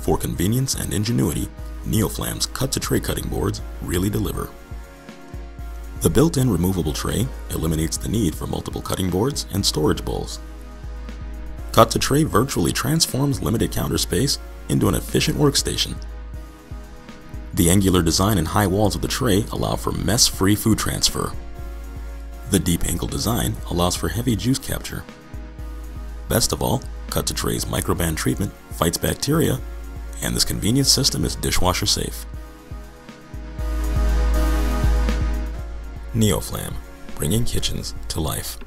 For convenience and ingenuity, Neoflam's Cut2Tray cutting boards really deliver. The built-in removable tray eliminates the need for multiple cutting boards and storage bowls. Cut2Tray virtually transforms limited counter space into an efficient workstation. The angular design and high walls of the tray allow for mess-free food transfer. The deep angle design allows for heavy juice capture. Best of all, Cut2Tray's Microban treatment fights bacteria and this convenient system is dishwasher safe. Neoflam, bringing kitchens to life.